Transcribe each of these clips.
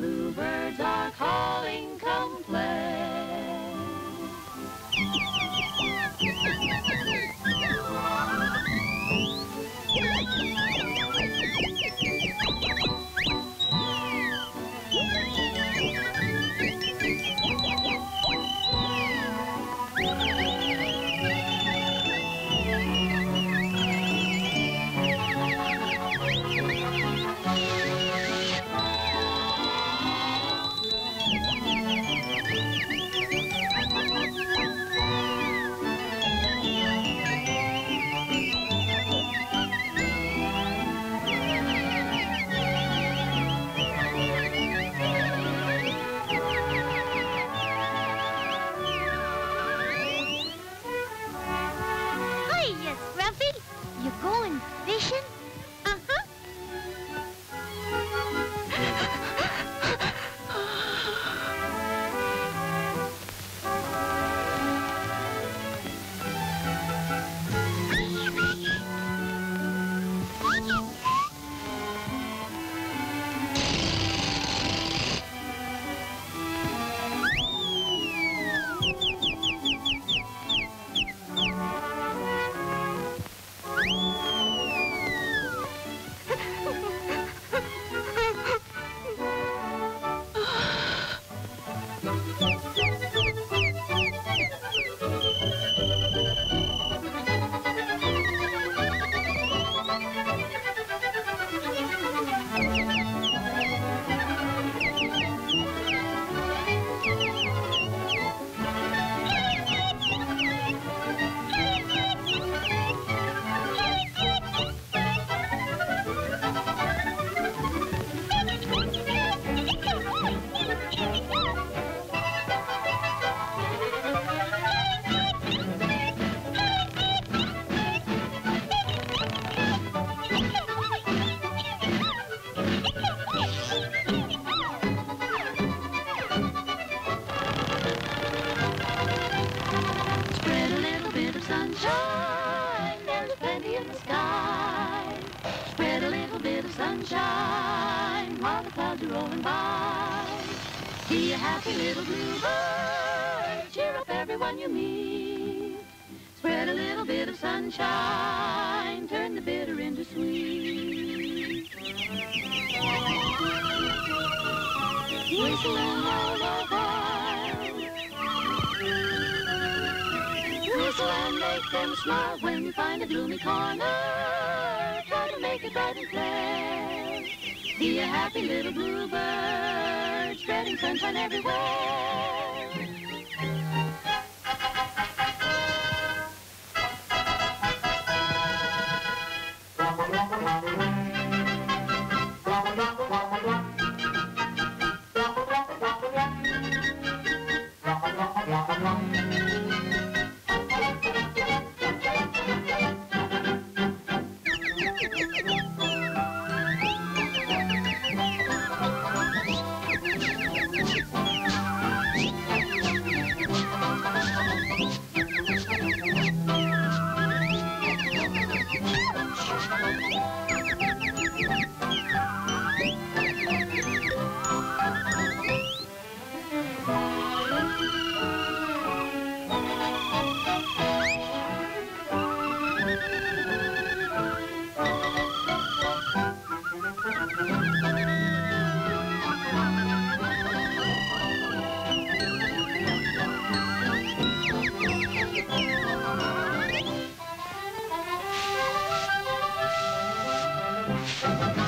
bluebirds are calling, come play. Be a happy little bluebird, cheer up everyone you meet. Spread a little bit of sunshine, turn the bitter into sweet. All the while. Whistle and make them smile when you find a gloomy corner. Try to make it bright and clear. Be a happy little bluebird, spreading sunshine everywhere. Spread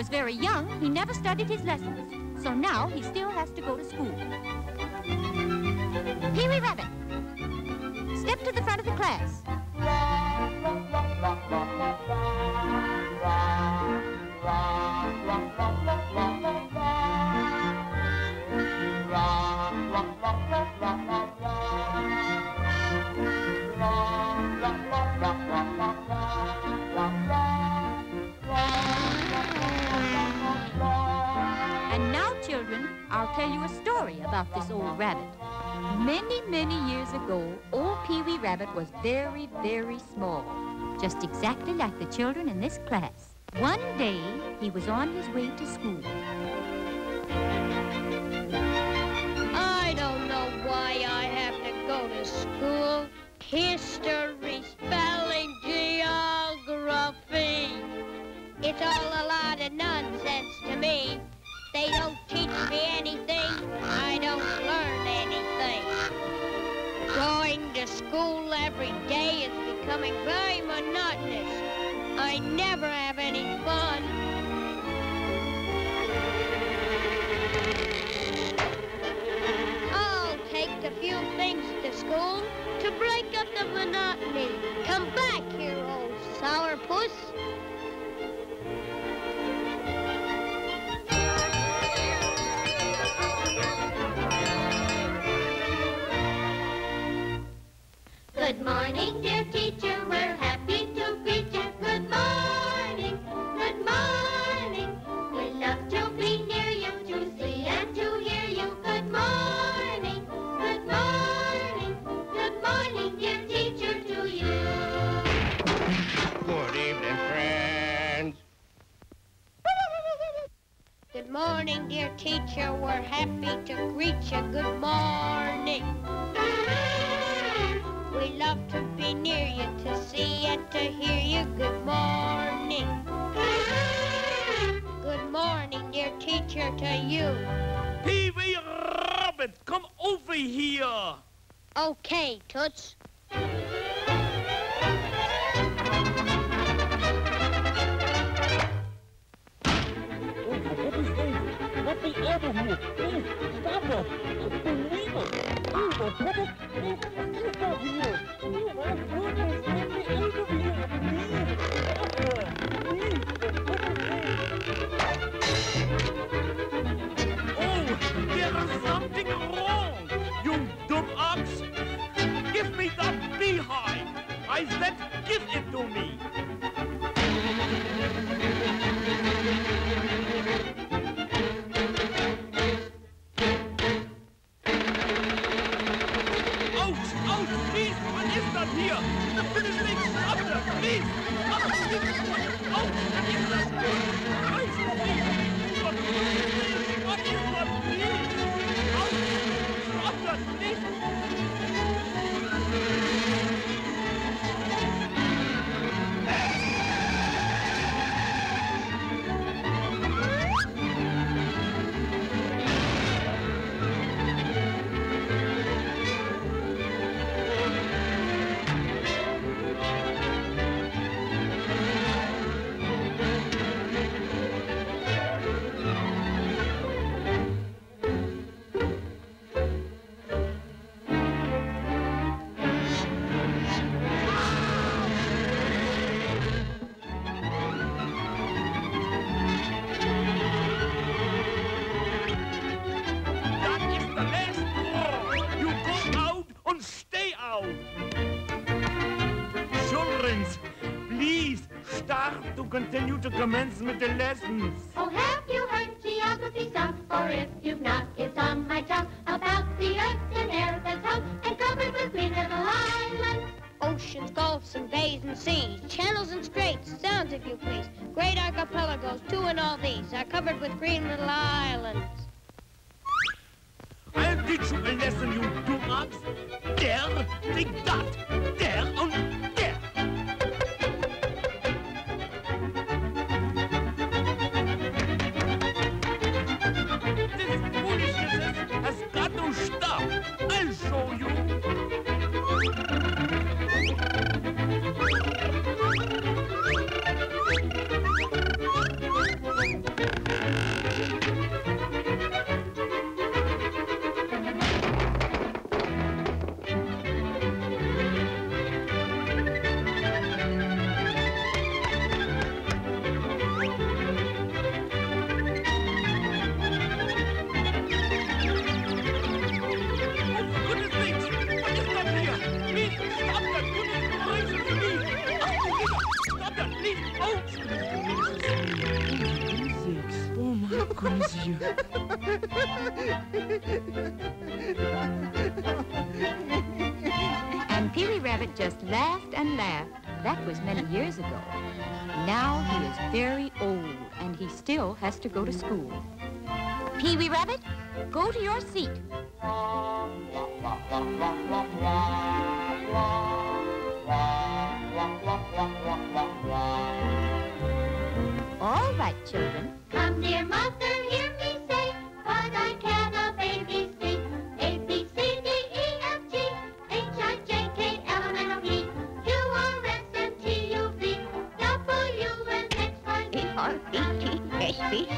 was very young, he never studied his lessons. So now he still has to go to school. Pee-wee Rabbit, step to the front of the class. I'll tell you a story about this old rabbit. Many, many years ago, old Pee-wee Rabbit was very, very small, just exactly like the children in this class. One day, he was on his way to school. I don't know why I have to go to school. History, spelling, geography. It's all a lot of nonsense to me. They don't me anything. I don't learn anything. Going to school every day is becoming very monotonous. I never have any fun. I'll take a few things to school to break up the monotony. Come back here, old sourpuss. Love to be near you to see and to hear you. Good morning. Good morning, dear teacher, to you. Pee-wee Rabbit, come over here. Okay, Toots. Let me out of here. Please, stop us. Give me that beehive. I said give it to me. To commence with the lessons. very old, and he still has to go to school. Pee-wee Rabbit, go to your seat. All right, children. Come near Muff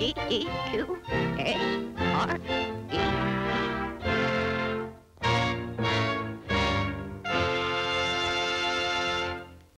E E Q A R E.